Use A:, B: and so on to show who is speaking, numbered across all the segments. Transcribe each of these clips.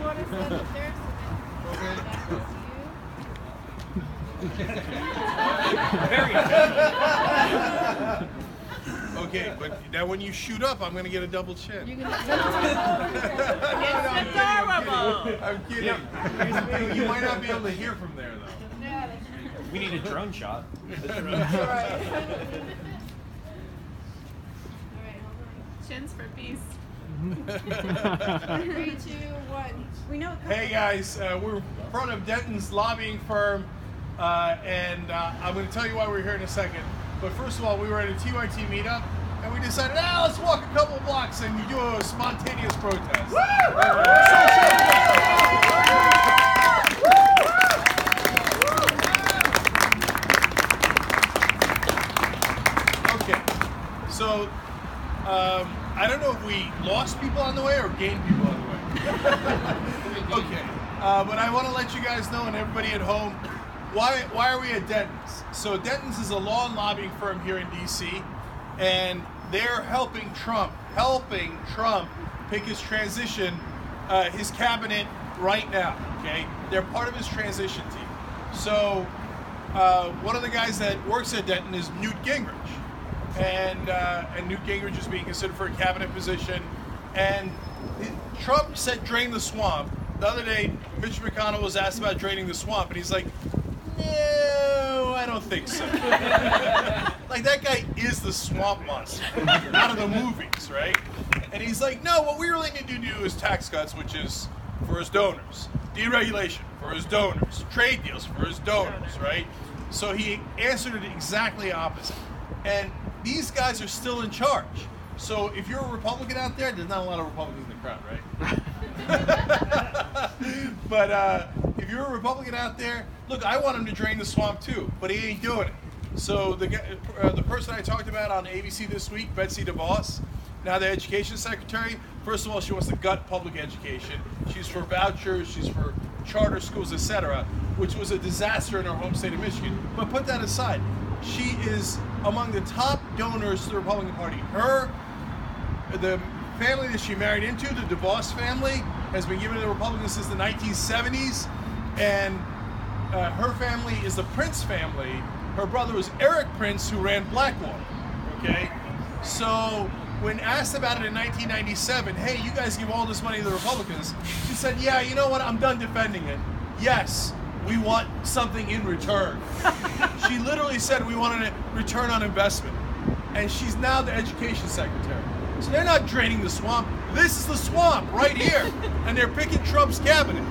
A: you want to send it there so that you?
B: Okay, but now when you shoot up, I'm gonna get a double chin.
A: You can
B: It's
A: adorable.
B: I'm kidding. Here's the thing, You might not be able to hear from there though.
A: Yeah,
C: We need a drone shot.
A: right.
D: Chins for peace.
A: Three, two, one.
D: We know.
B: Hey guys, uh, we're in front of Dentons lobbying firm, uh, and uh, I'm going to tell you why we're here in a second. But first of all, we were at a TYT meetup, and we decided, ah, let's walk a couple blocks and do a spontaneous protest. Okay, so um, I don't know if we lost people on the way or gained people on the way. okay, uh, but I want to let you guys know and everybody at home why why are we at Dentons? So Dentons is a law and lobbying firm here in D.C. and they're helping Trump, helping Trump pick his transition, uh, his cabinet right now. Okay, they're part of his transition team. So uh, one of the guys that works at Denton is Newt Gingrich, and uh, and Newt Gingrich is being considered for a cabinet position. And Trump said drain the swamp. The other day, Mitch McConnell was asked about draining the swamp, and he's like, "No, I don't think so." like that guy is the swamp monster out of the movies, right? And he's like, "No, what we really need to do is tax cuts, which is for his donors, deregulation for his donors, trade deals for his donors, right?" So he answered it exactly opposite. And these guys are still in charge. So if you're a Republican out there, there's not a lot of Republicans in the crowd, right? but uh, if you're a Republican out there, look, I want him to drain the swamp too, but he ain't doing it. So the uh, the person I talked about on ABC this week, Betsy DeVos, now the education secretary. First of all, she wants to gut public education. She's for vouchers. She's for charter schools, etc., which was a disaster in our home state of Michigan. But put that aside, she is among the top donors to the Republican Party. Her the family that she married into, the DeVos family, has been given to the Republicans since the 1970s, and uh, her family is the Prince family. Her brother was Erik Prince, who ran Blackwater. Okay, so when asked about it in 1997, hey, you guys give all this money to the Republicans, she said, yeah, you know what? I'm done defending it. Yes, we want something in return. she literally said we wanted a return on investment and she's now the education secretary. So they're not draining the swamp. This is the swamp right here, and they're picking Trump's cabinet.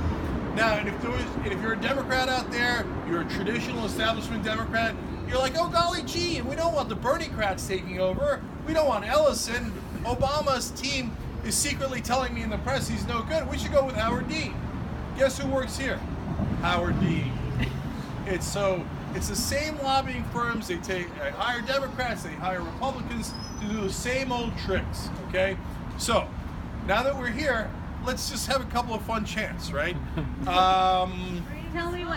B: Now, and if, there was, and if you're a Democrat out there, you're a traditional establishment Democrat, you're like, oh golly gee, we don't want the Berniecrats taking over. We don't want Ellison. Obama's team is secretly telling me in the press he's no good. We should go with Howard Dean. Guess who works here? Howard Dean. It's so it's the same lobbying firms. They take they hire Democrats, they hire Republicans to do the same old tricks. Okay, so now that we're here, let's just have a couple of fun chants, right? Um,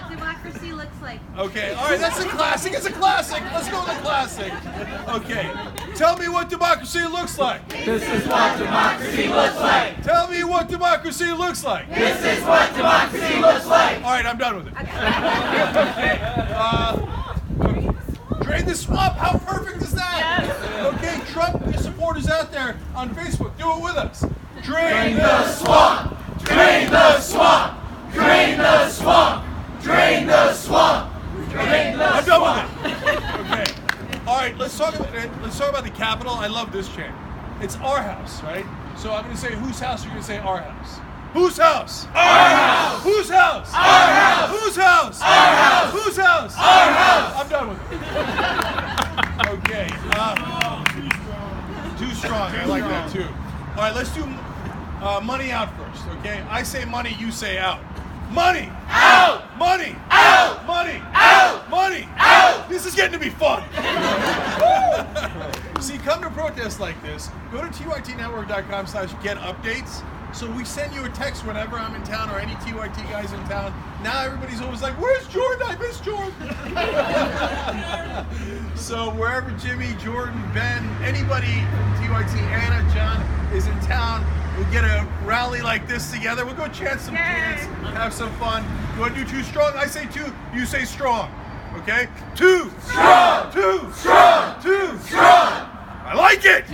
E: what democracy looks like.
B: okay, all right, that's a classic. It's a classic. Let's go with the classic. Okay, tell me what democracy looks like.
F: This is what democracy looks like.
B: Tell me what democracy looks like.
F: This is what democracy looks like.
B: All right, I'm done with it. Okay. Uh, drain the swamp. How perfect is that? Yes. Okay, Trump your supporters out there on Facebook, do it with us. Drain
F: the swamp. Drain the swamp. Drain the swamp. Drain the swamp. Drain the
B: I'm done with it. Okay. All right, let's talk about let's talk about the Capitol. I love this chant. It's our house, right? So I'm going to say whose house. You're going to say our house. Whose house?
F: Our house.
B: Whose house?
F: Our house.
B: Whose house?
F: Our house.
B: Whose house?
F: Our house.
B: I'm done with it. okay. Uh, too strong. I like that too. All right, let's do uh, money out first. Okay. I say money. You say out. Money.
F: Out.
B: Money.
F: Out.
B: Money.
F: Out.
B: Money.
F: Out.
B: This is getting to be fun. See, come to protests like this. Go to tytnetwork.com slash get updates. So we send you a text whenever I'm in town or any TYT guys in town. Now everybody's always like, "Where's Jordan? I miss Jordan." so wherever Jimmy, Jordan, Ben, anybody from TYT, Anna, John is in town, We'll get a rally like this together. We'll go chant some chants, have some fun. You want to do two strong? I say two. You say strong. Okay? Two.
F: Strong!
B: Two.
F: Strong!
B: Two.
F: Strong!
B: I like it.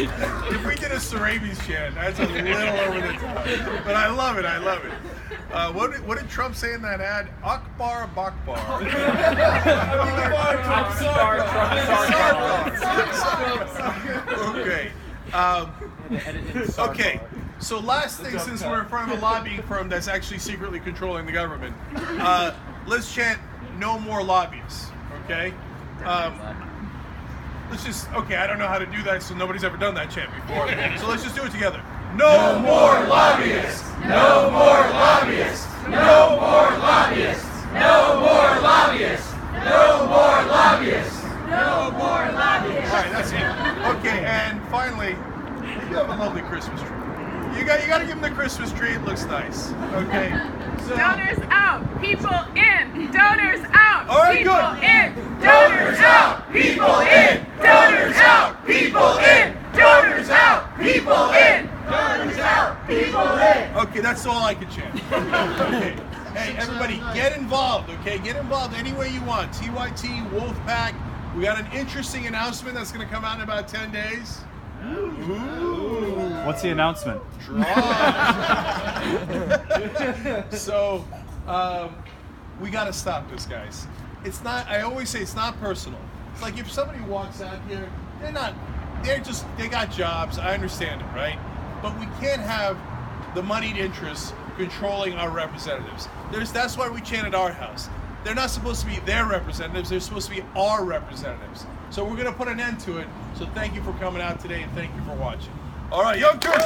B: If we did a Sarabi's chant, that's a little over the top. But I love it. I love it. Uh, what, did, what did Trump say in that ad? Akbar Bakbar. okay. Um, okay. So last thing, since we're in front of a lobbying firm that's actually secretly controlling the government, uh, let's chant "No more lobbyists." Okay. Um, let's just. Okay, I don't know how to do that, so nobody's ever done that chant before. So let's just do it together.
F: No more lobbyists! No more lobbyists! No more lobbyists! No more lobbyists! No more lobbyists!
A: No more lobbyists.
B: All right, that's it. Okay, and finally, you have a lovely Christmas tree. You got you got to give them the Christmas tree. It looks nice. Okay. So,
A: Donors out, people in. Donors out,
B: All right,
A: people
B: good.
A: in.
F: Donors out! People in! Donors out! People in! Donors out! People in! Donors out! People in!
B: Okay, that's all I can chant. Okay. Hey, everybody, get involved, okay? Get involved any way you want. TYT, Wolfpack. We got an interesting announcement that's going to come out in about 10 days. Ooh.
C: What's the announcement?
B: So, um, we got to stop this, guys. It's not, I always say it's not personal. It's like if somebody walks out here, they're not, they're just, they got jobs. I understand it, right? But we can't have the moneyed interests controlling our representatives. There's, that's why we chanted our house. They're not supposed to be their representatives, they're supposed to be our representatives. So we're going to put an end to it. So thank you for coming out today and thank you for watching. All right, Young Turks,